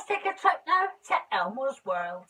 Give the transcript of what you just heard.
let's take a trip now to Elmo's world.